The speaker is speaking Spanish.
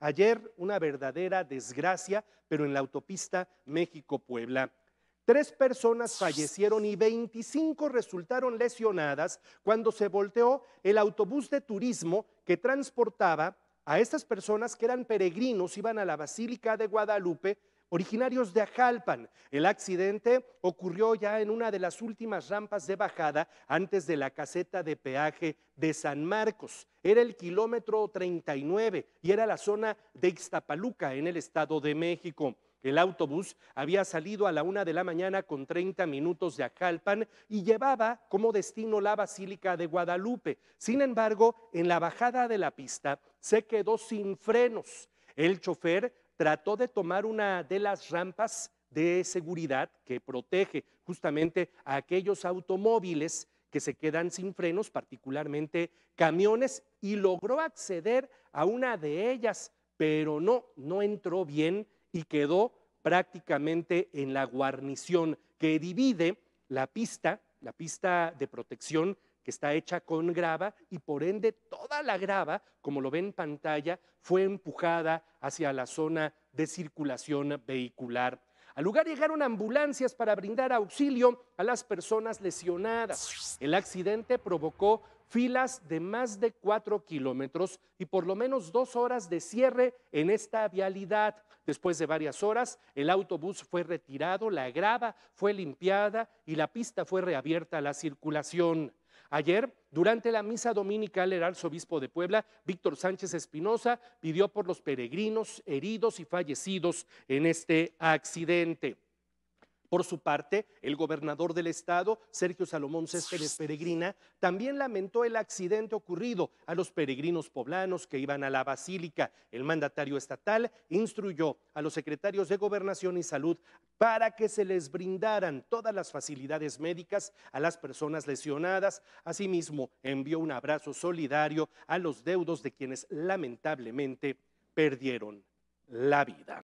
Ayer una verdadera desgracia, pero en la autopista México-Puebla. Tres personas fallecieron y 25 resultaron lesionadas cuando se volteó el autobús de turismo que transportaba a estas personas que eran peregrinos, iban a la Basílica de Guadalupe originarios de Ajalpan. El accidente ocurrió ya en una de las últimas rampas de bajada antes de la caseta de peaje de San Marcos. Era el kilómetro 39 y era la zona de Ixtapaluca en el Estado de México. El autobús había salido a la una de la mañana con 30 minutos de Ajalpan y llevaba como destino la Basílica de Guadalupe. Sin embargo, en la bajada de la pista se quedó sin frenos. El chofer trató de tomar una de las rampas de seguridad que protege justamente a aquellos automóviles que se quedan sin frenos, particularmente camiones, y logró acceder a una de ellas, pero no, no entró bien y quedó prácticamente en la guarnición que divide la pista, la pista de protección que está hecha con grava y por ende toda la grava, como lo ven en pantalla, fue empujada hacia la zona de circulación vehicular. Al lugar llegaron ambulancias para brindar auxilio a las personas lesionadas. El accidente provocó filas de más de cuatro kilómetros y por lo menos dos horas de cierre en esta vialidad. Después de varias horas, el autobús fue retirado, la grava fue limpiada y la pista fue reabierta a la circulación. Ayer, durante la misa dominical, el arzobispo de Puebla, Víctor Sánchez Espinosa, pidió por los peregrinos heridos y fallecidos en este accidente. Por su parte, el gobernador del estado, Sergio Salomón Céspedes Peregrina, también lamentó el accidente ocurrido a los peregrinos poblanos que iban a la basílica. El mandatario estatal instruyó a los secretarios de Gobernación y Salud para que se les brindaran todas las facilidades médicas a las personas lesionadas. Asimismo, envió un abrazo solidario a los deudos de quienes lamentablemente perdieron la vida.